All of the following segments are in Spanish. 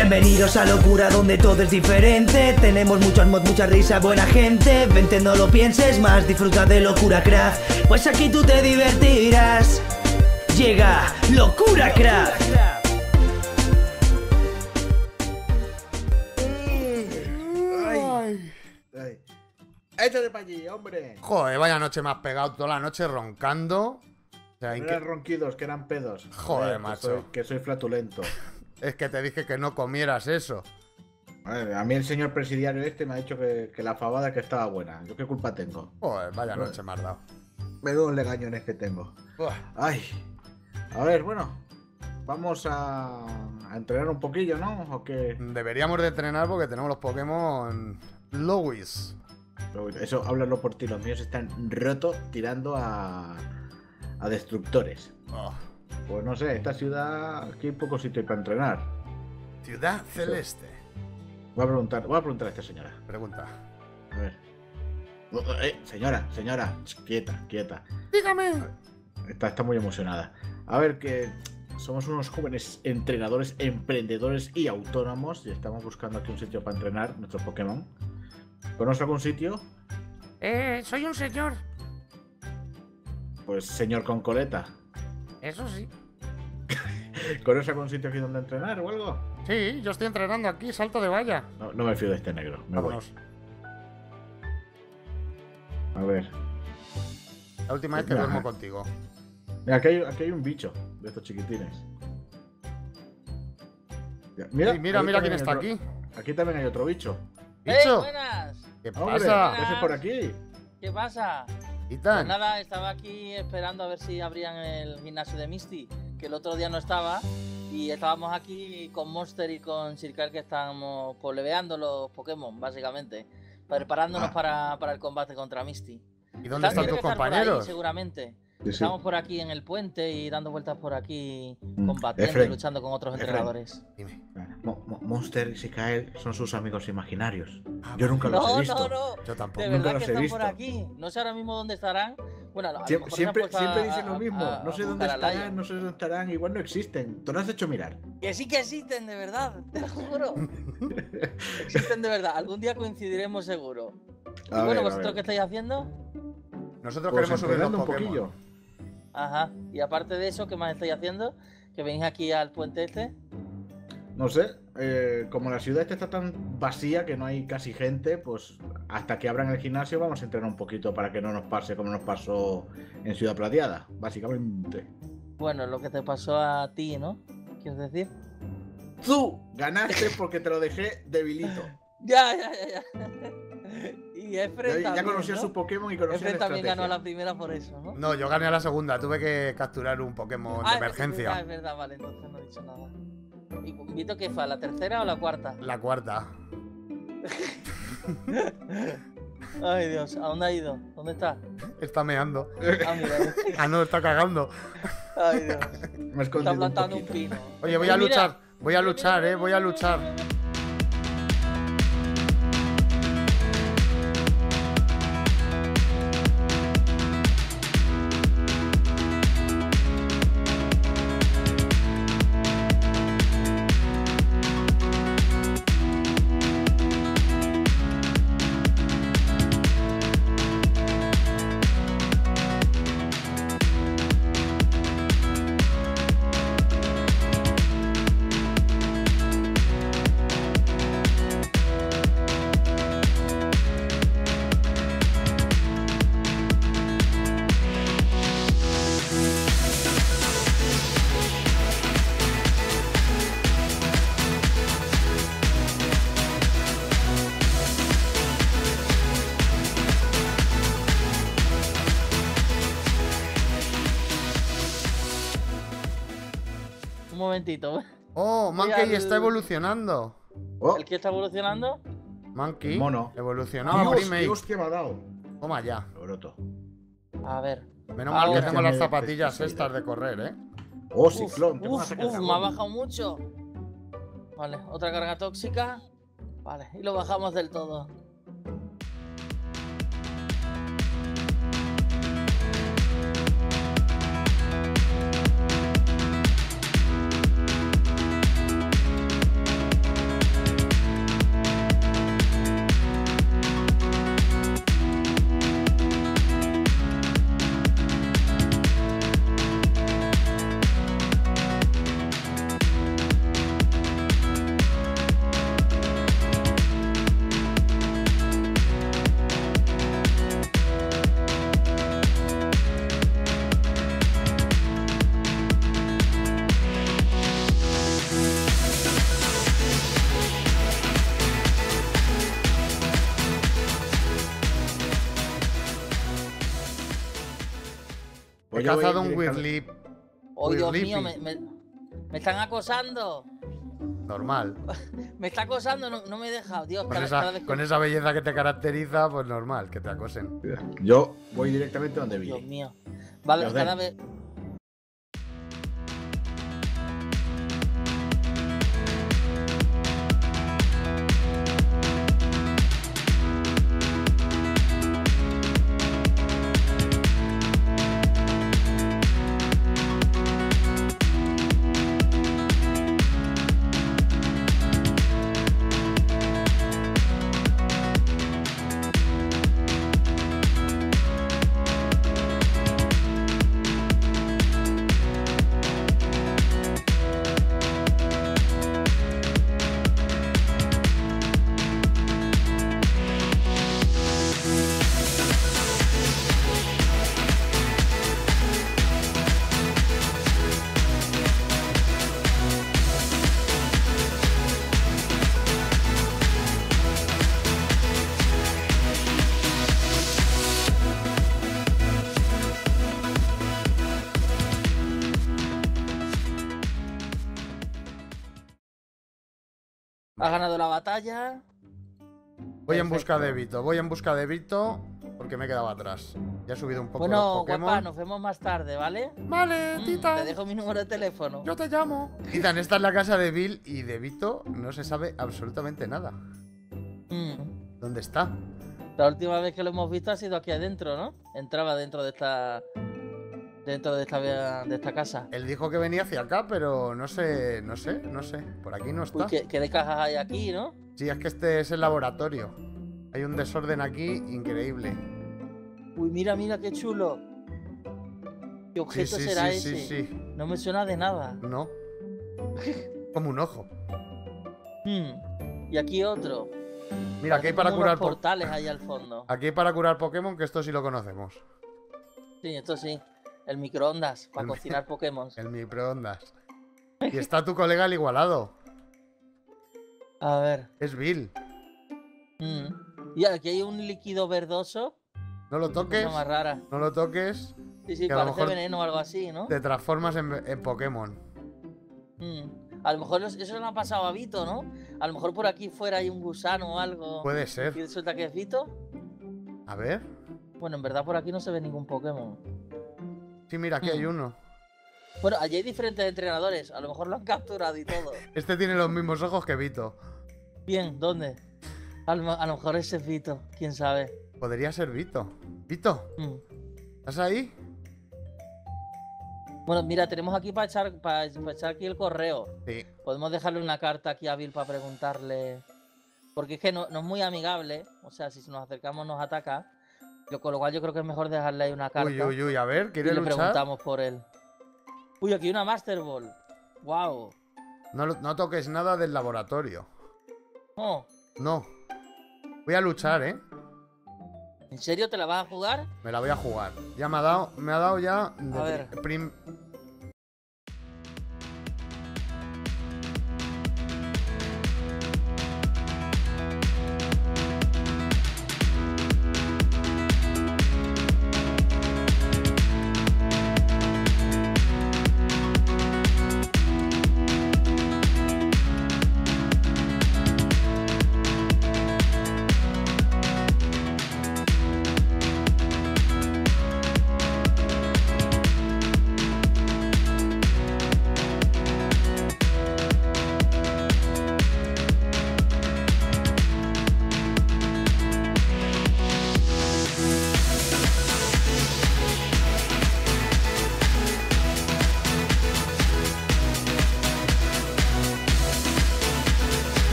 Bienvenidos a Locura donde todo es diferente Tenemos muchos mods, mucha risa, buena gente Vente, no lo pienses más, disfruta de Locura Craft Pues aquí tú te divertirás Llega Locura Craft Ay. Ay. Échate para allí, hombre. Joder, vaya noche me has pegado toda la noche roncando. O sea, No ¿en eran qué- ronquidos, que eran pedos. Joder, que macho. soy- que soy flatulento. Es que te dije que no comieras eso. A, mí el señor presidiario este me ha dicho que, que la fabada que estaba buena. ¿Yo qué culpa tengo? Joder, vaya Joder. noche me has dado. Menudos legañones que tengo. Buah. Ay. A ver, bueno. Vamos a, a entrenar un poquillo, ¿no? ¿O qué? Deberíamos de entrenar porque tenemos los Pokémon Lowis. Eso, háblalo por ti. Los míos están rotos tirando a, a destructores. Oh, Pues no sé, esta ciudad aquí hay poco sitio para entrenar. Ciudad Celeste. Voy a preguntar, voy a preguntar a esta señora. Pregunta. A ver. Oh, oh, eh, señora, señora, quieta, quieta. Dígame. Está, está muy emocionada. A ver, que somos unos jóvenes entrenadores, emprendedores y autónomos y estamos buscando aquí un sitio para entrenar nuestros Pokémon. ¿Conoce algún sitio? Eh, soy un señor, Pues señor con coleta. eso sí. ¿Conoce algún sitio aquí donde entrenar o algo? Sí, yo estoy entrenando aquí, salto de valla. No, no me fío de este negro. Me voy. A ver. La última vez que Ajá. duermo contigo. Mira, aquí hay, aquí hay un bicho de estos chiquitines. Mira, Ey, mira, mira quién está otro- aquí. Aquí también hay otro bicho. ¡Eh, Bicho, buenas! ¿qué Hombre, pasa? ese por aquí. ¿Qué pasa? Pues Ethan, nada, estaba aquí esperando a ver si abrían el gimnasio de Misty, que el otro día no estaba. Y estábamos aquí con Monster y con Circal que estábamos poleveando los Pokémon, básicamente. Preparándonos Ah. para, para el combate contra Misty. ¿y dónde están tus ahí, compañeros? seguramente. Sí, sí. Estamos por aquí en el puente y dando vueltas por aquí, Mm, combatiendo y luchando con otros Efren. entrenadores. Dime. Mo- Mo- Monster y Sikael son sus amigos imaginarios. Ah, Yo nunca los he No, visto. no, no. Yo tampoco. De Nunca verdad los que he están visto. por aquí. No sé ahora mismo dónde estarán. Bueno, lo Siempre, siempre, siempre dicen lo mismo. a- no sé dónde estarán, Lion. no sé dónde estarán. Igual no existen. ¿Tú lo has hecho mirar? Que sí que existen, de verdad, te lo juro. existen de verdad. Algún día coincidiremos seguro. Y A bueno, ver, ¿vosotros qué estáis haciendo? Nosotros Pues queremos subir los un Pokémon. poquillo. Ajá. Y aparte de eso, ¿qué más estáis haciendo? Que venís aquí al puente este. No sé, eh, como la ciudad esta está tan vacía que no hay casi gente, pues hasta que abran el gimnasio vamos a entrenar un poquito para que no nos pase como nos pasó en Ciudad Plateada, básicamente. Bueno, lo que te pasó a ti, ¿no? ¿Quieres decir? Tú ganaste porque te lo dejé debilito. Ya, ya, ya, ya. y Efren Ya, ya conocía ¿no? su Pokémon y conocía Efren la también ganó a la primera por eso, ¿no? No, yo gané a la segunda. Tuve que capturar un Pokémon Ah, de es verdad, emergencia. Es verdad, vale, entonces no he dicho nada. ¿Y Vito qué fue? ¿La tercera o la cuarta? La cuarta. Ay, Dios, ¿a dónde ha ido? ¿Dónde está? Está meando. Ah, mira. Ah, no, está cagando. Ay, Dios. Me he Está un plantando un, pino. Oye, voy a Mira, luchar. Voy a luchar, mira, eh. Voy a mira, luchar. Un momentito. Oh, Monkey está evolucionando. Oh, ¿El que está evolucionando? Monkey. Mono. Evolucionado Dios, que me ha dado. Toma ya. Loroto. A ver. Menos Ah, mal que bueno. tengo las Tiene zapatillas pesticidas. estas de correr, eh. Oh, Uf, ciclón. uf, uf, dragón. me ha bajado mucho. Vale, otra carga tóxica. Vale, y lo bajamos del todo. Cazado un directamente- Whirlip ¡Oh, Dios mío! Me, me- me están acosando. normal. Me está acosando, no, no me deja. Dios, Con cada, cada esa, vez que... con esa belleza que te caracteriza, pues normal, que te acosen. Yo voy directamente donde Dios vi. mío. Vale, cada vez. Has ganado la batalla. Voy en busca de Vito, voy en busca de Vito porque me he quedado atrás. Ya he subido un poco Bueno, los Pokémon. guapa, nos vemos más tarde, ¿vale? Vale, Mm. Te dejo mi número de teléfono. Yo te llamo. Titan, esta es la casa de Bill y de Vito no se sabe absolutamente nada. Mm. ¿Dónde está? La última vez que lo hemos visto ha sido aquí adentro, ¿no? Entraba dentro de esta. Dentro de esta, de esta casa. Él dijo que venía hacia acá, pero no sé, no sé, no sé. Por aquí no Uy, está. ¿qué, qué de cajas hay aquí, no? Sí, es que este es el laboratorio. Hay un desorden aquí increíble. Uy, mira, mira qué chulo. ¿Qué objeto sí, será sí, ese? sí, sí. No me suena de nada. No. Como un ojo. Hmm. Y aquí otro. Mira, aquí hay para curar portales ahí al fondo. Aquí hay para curar Pokémon, que esto sí lo conocemos. Sí, esto sí. El microondas para El- cocinar Pokémon. El microondas. Y está tu colega al igualado. A ver. Es Bill. Mm. Y aquí hay un líquido verdoso. No lo toques. Más rara. No lo toques. Sí, sí, Que a lo parece mejor veneno o algo así, ¿no? Te transformas en, en Pokémon. Mm. A lo mejor los- eso no ha pasado a Vito, ¿no? A lo mejor por aquí fuera hay un gusano o algo. Puede ¿Y ser. resulta que es Vito? A ver. Bueno, en verdad por aquí no se ve ningún Pokémon. Sí, mira, aquí hay Mm. uno. Bueno, allí hay diferentes entrenadores. A lo mejor lo han capturado y todo. Este tiene los mismos ojos que Vito. Bien, ¿dónde? A lo, a lo mejor ese es Vito, quién sabe. Podría ser Vito. Vito, Mm. ¿estás ahí? Bueno, mira, tenemos aquí para echar, para, echar aquí el correo. Sí. Podemos dejarle una carta aquí a Bill para preguntarle. Porque es que no, no es muy amigable. O sea, si nos acercamos nos ataca. Lo- Con lo cual yo creo que es mejor dejarle ahí una carta. Uy, uy, uy, a ver, y ¿quiere le luchar? preguntamos por él. Uy, aquí una Master Ball. Wow. No, no toques nada del laboratorio. Oh, No. Voy a luchar, ¿eh? ¿En serio te la vas a jugar? Me la voy a jugar. Ya me ha dado, me ha dado ya A ver. prim-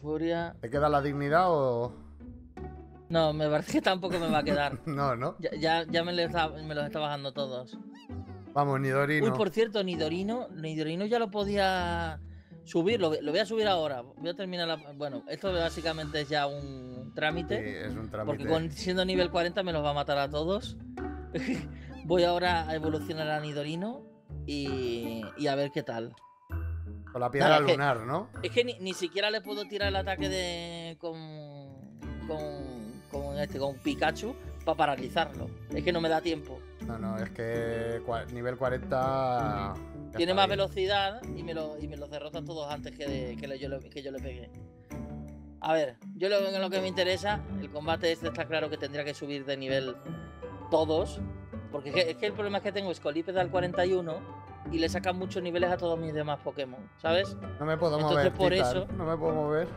furia. ¿Te queda la dignidad o.? No, me parece que tampoco me va a quedar. No, no. Ya, ya, ya me, lo está- me los está bajando todos. Vamos, Nidorino. Uy, por cierto, Nidorino, Nidorino ya lo podía subir, lo, lo voy a subir ahora. Voy a terminar la... Bueno, esto básicamente es ya un Sí, trámite. es un trámite. porque con, siendo nivel 40 me los va a matar a todos. Voy ahora a evolucionar a Nidorino y, y a ver qué tal. Con la piedra Nada, es que- lunar, ¿no? Es que ni, ni siquiera le puedo tirar el ataque de con con, con este con Pikachu para paralizarlo. Es que no me da tiempo. No, no, es que cua- nivel 40. ya Tiene más velocidad y me, lo, y me los derrota todos antes que, de- que, le- yo, le, que yo le pegue. A ver, yo lo, en lo que me interesa, el combate este está claro que tendría que subir de nivel todos. Porque es que, es que el problema es que tengo Scolipede al 41 y le sacan muchos niveles a todos mis demás Pokémon, ¿sabes? No me puedo Entonces, mover. por eso- No me puedo mover.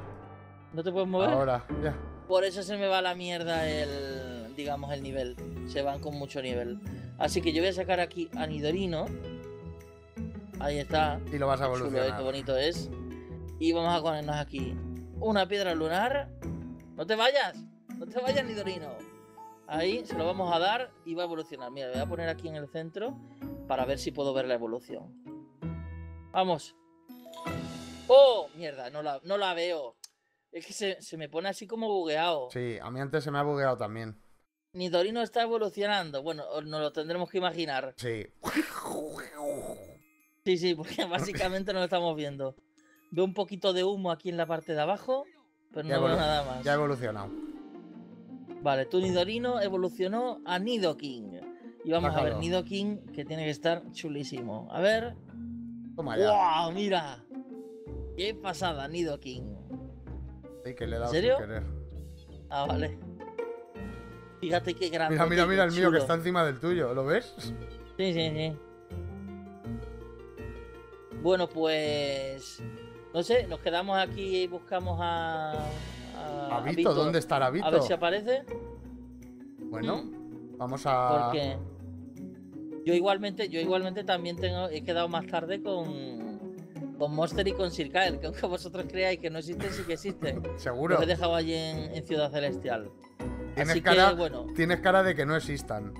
¿No te puedes mover? Ahora, ya. Por eso se me va la mierda el, digamos, el nivel. Se van con mucho nivel. Así que yo voy a sacar aquí a Nidorino. Ahí está. Y lo vas a chulo, eh, evolucionar. qué bonito es. Y vamos a ponernos aquí una piedra lunar. No te vayas, no te vayas, Nidorino. Ahí se lo vamos a dar y va a evolucionar. Mira, voy a poner aquí en el centro para ver si puedo ver la evolución. Vamos. ¡Oh! Mierda, no la, no la veo. Es que se, se me pone así como bugueado. Sí, a mí antes se me ha bugueado también. Nidorino está evolucionando. Bueno, nos lo tendremos que imaginar. Sí. Sí, sí, porque básicamente no lo estamos viendo. Veo un poquito de humo aquí en la parte de abajo, pero Ya no veo nada más. Ya ha evolucionado. Vale, tu Nidorino evolucionó a Nidoking. Y vamos a ver, Sácalo. Nidoking, que tiene que estar chulísimo. A ver. Toma ya. ¡Wow! Mira. Qué pasada, Nidoking. Sí, que le he dado serio? sin querer. Ah, vale. Fíjate qué grande. Mira, mira, mira el mío que está encima del tuyo. ¿Lo ves? Sí, sí, sí. Bueno, pues. No sé, nos quedamos aquí y buscamos a. A, ¿A Vito? ¿Dónde estará Vito? A ver si aparece. Bueno, Mm. vamos a. Porque. Yo igualmente, yo igualmente también tengo, he quedado más tarde con. Con Monster y con Sirkael, que aunque vosotros creáis que no existen, sí que existen. Seguro. Los he dejado allí en, en Ciudad Celestial. Tienes Así cara, que, bueno, tienes cara de que no existan.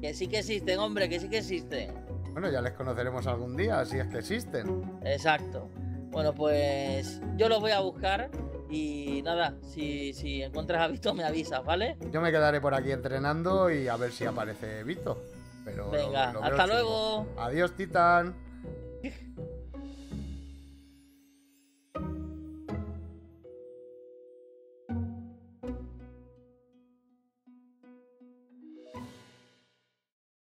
que sí que existen, hombre, que sí que existen. Bueno, ya les conoceremos algún día, si es que existen. Exacto. Bueno, pues yo los voy a buscar y nada, si, si encuentras a Vito me avisas, ¿vale? Yo me quedaré por aquí entrenando y a ver si aparece Vito. Pero lo- Venga, lo veo hasta luego. Adiós, Titán.